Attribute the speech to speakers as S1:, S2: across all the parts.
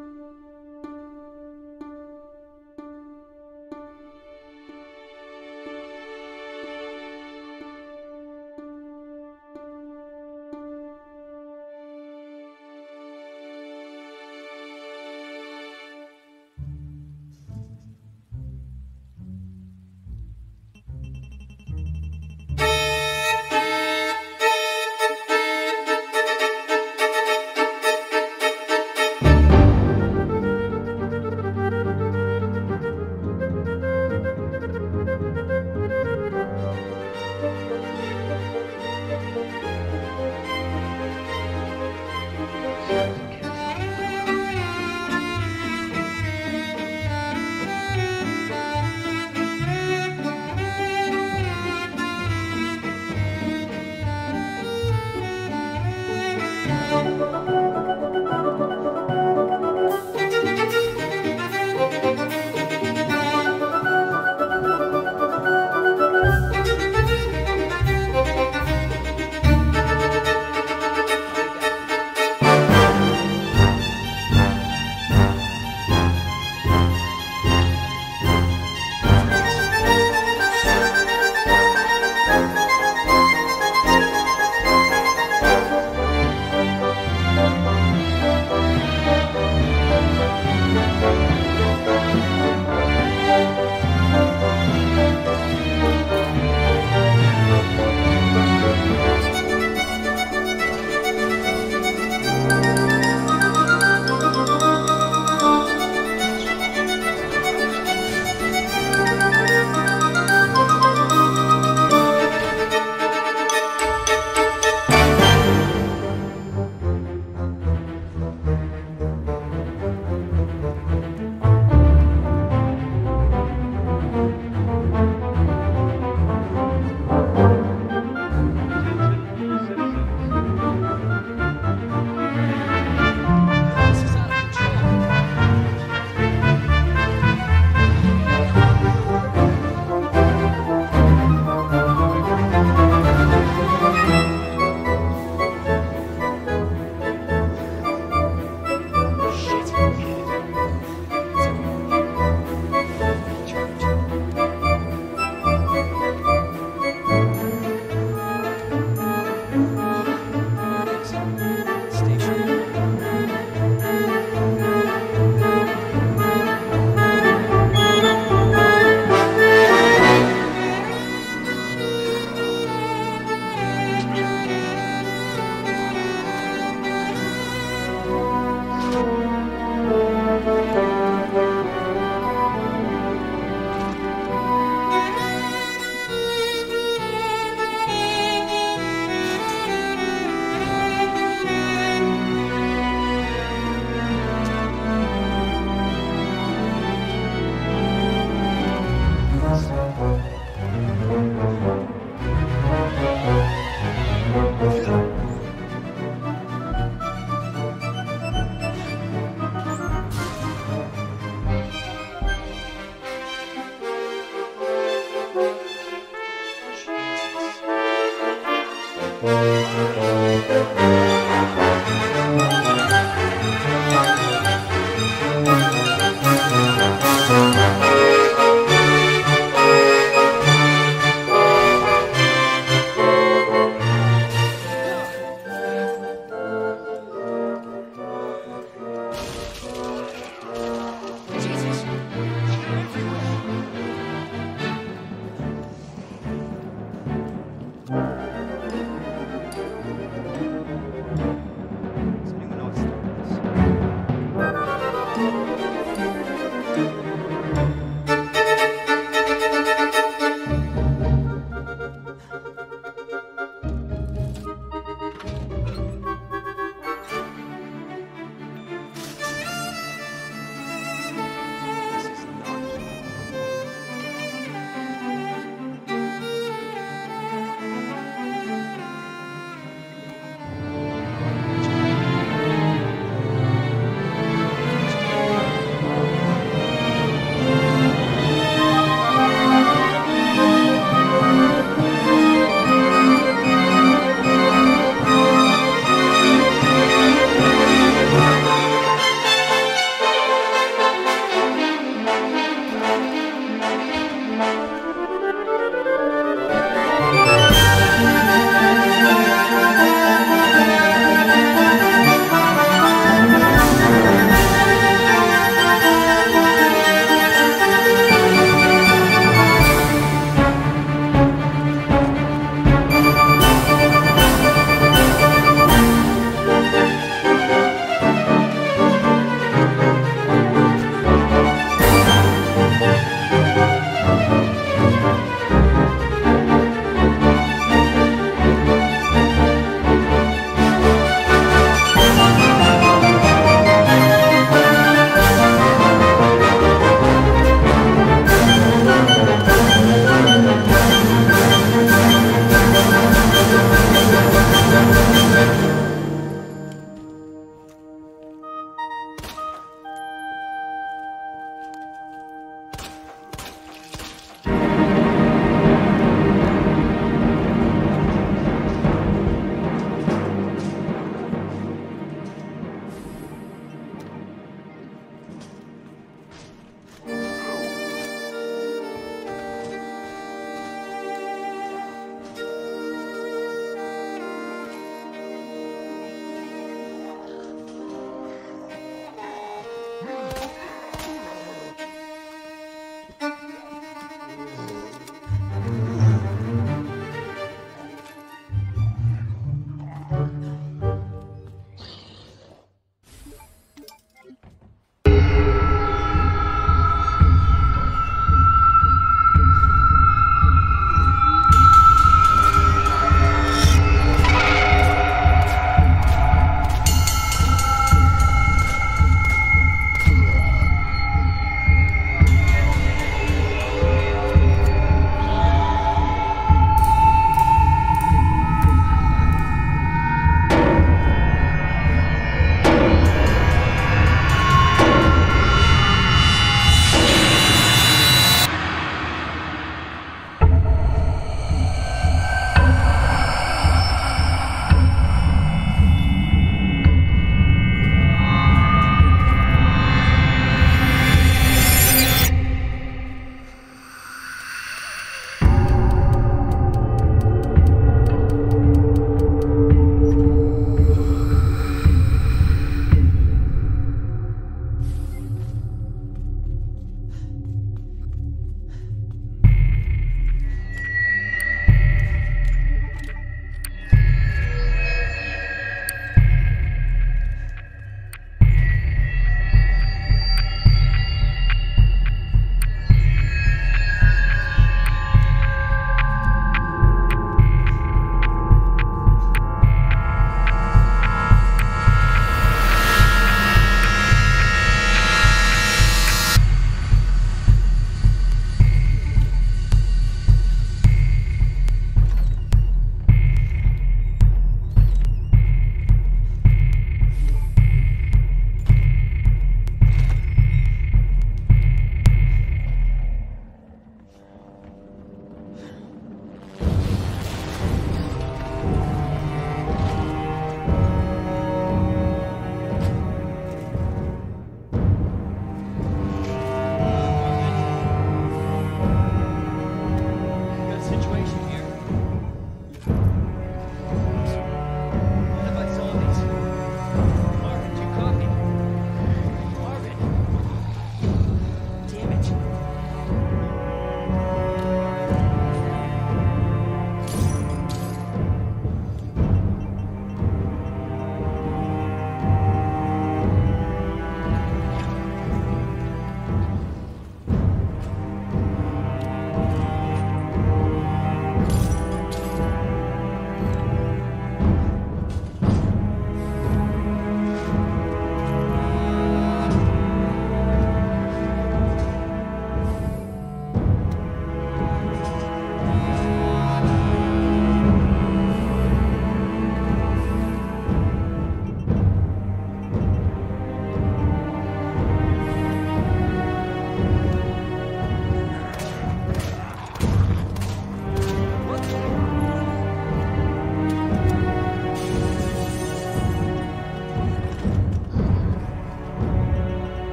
S1: Música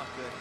S2: Not good.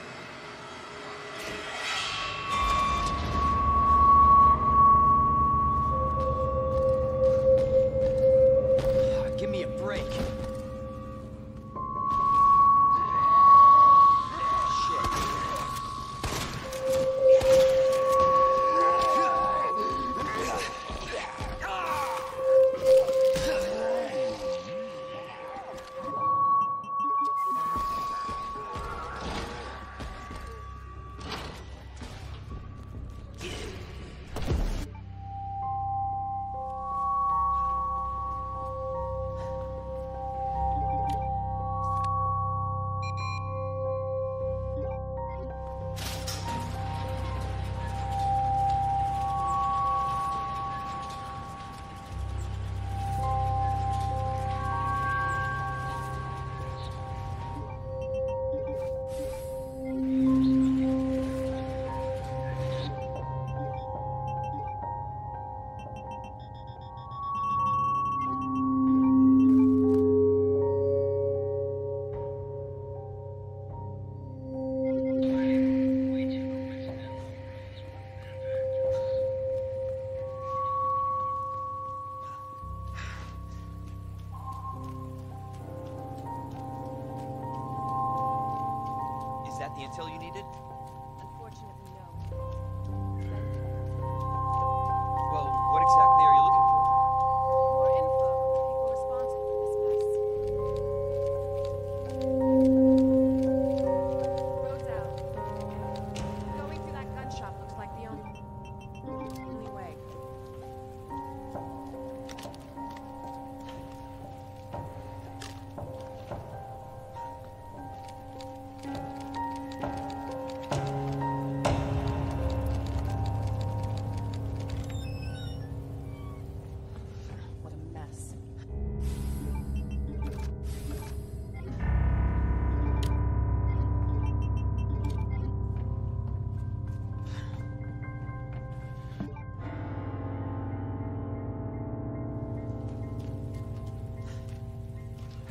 S2: Intel you needed?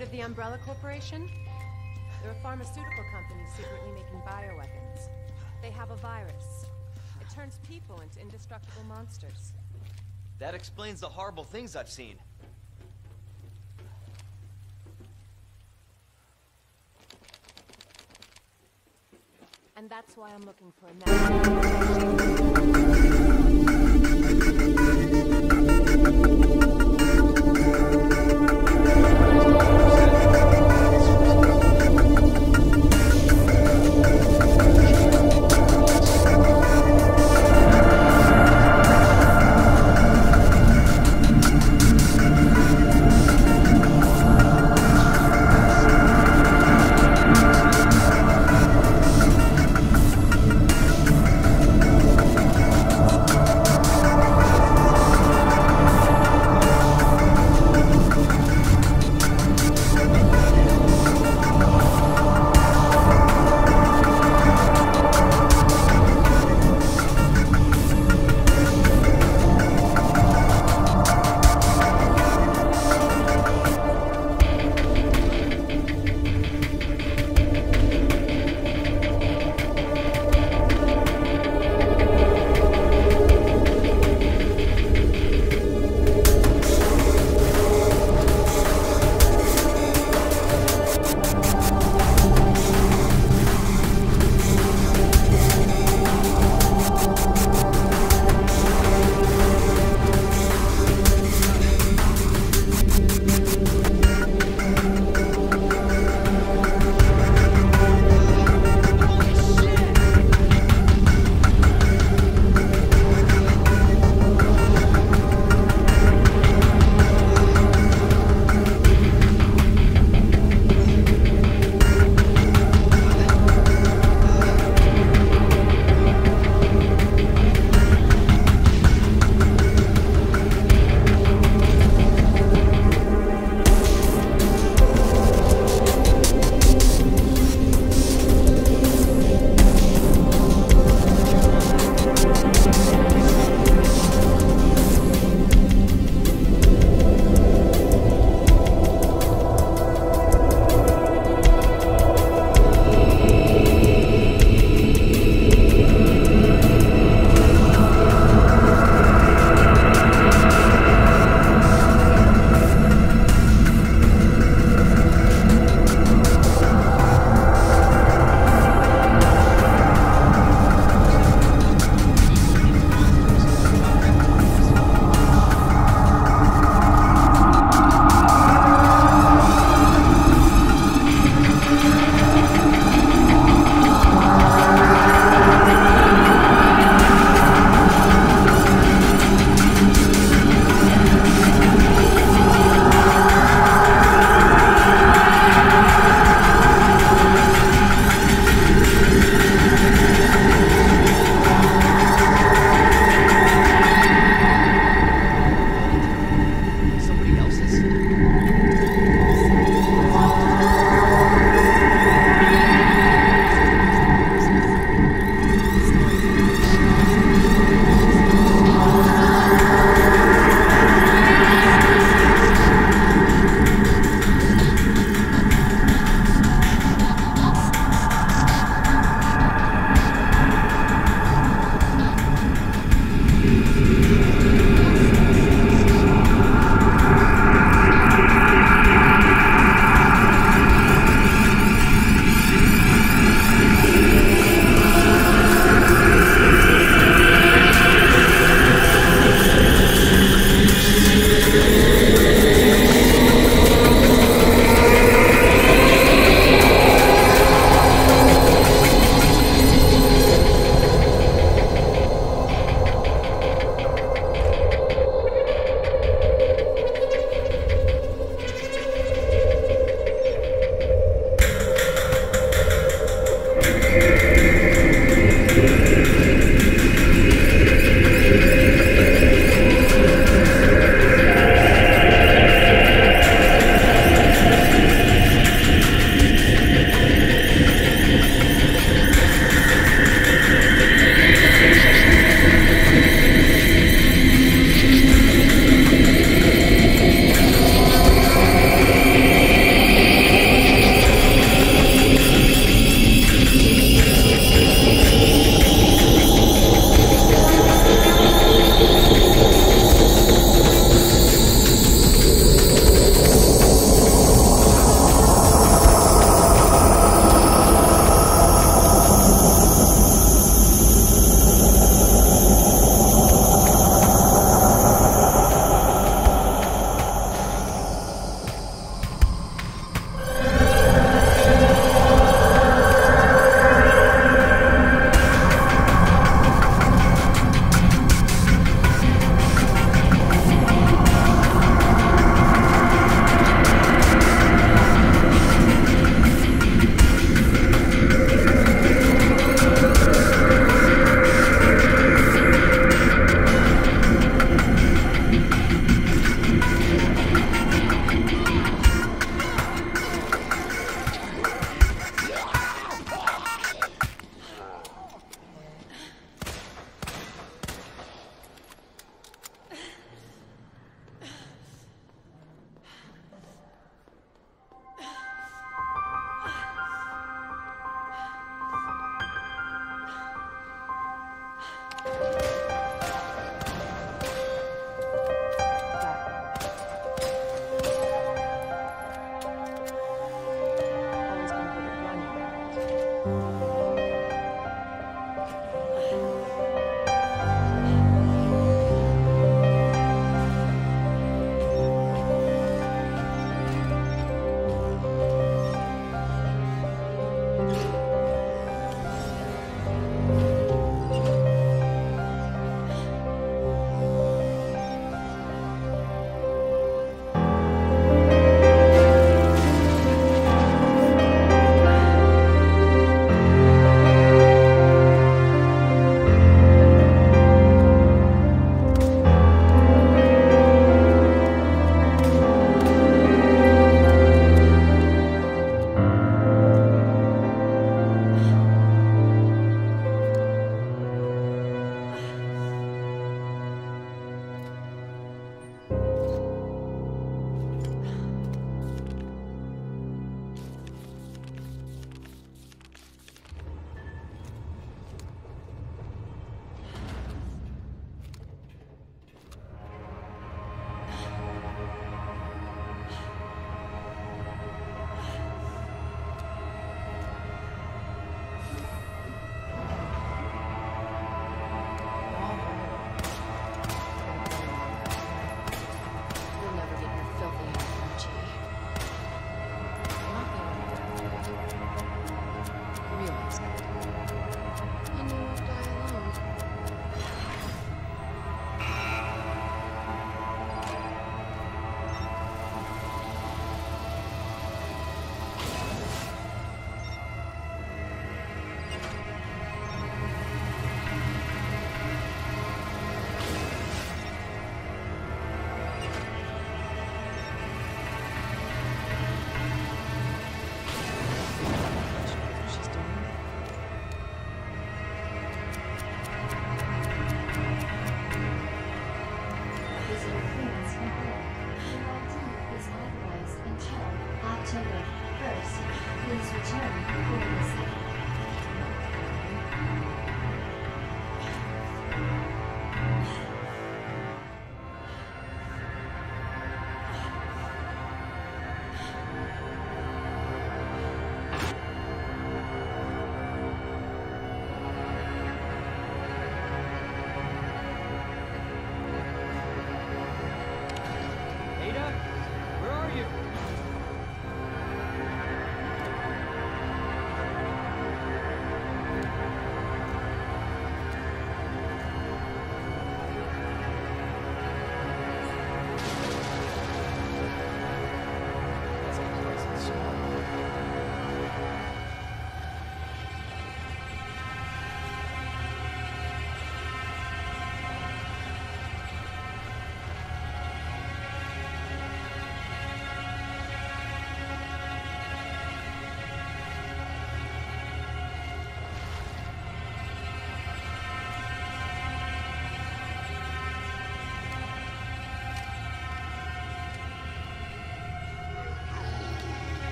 S3: Heard of the Umbrella Corporation?
S2: There are a pharmaceutical companies secretly making bioweapons. They have a virus. It turns people into indestructible monsters.
S1: That explains the horrible things I've seen.
S2: And that's why I'm looking for a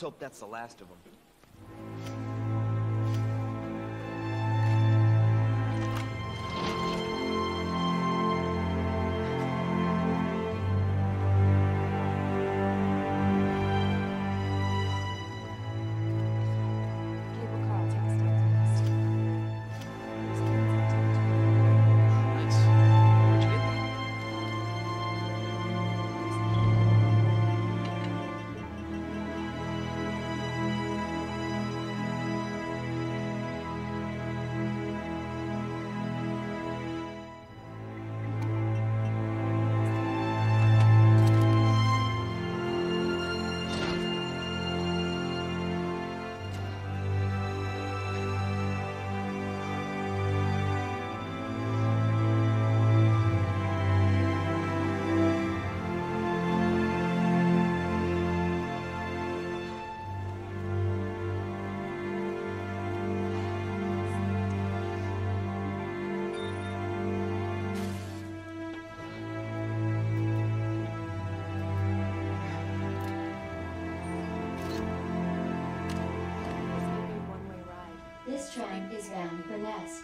S1: Let's hope that's the last of them.
S4: Train is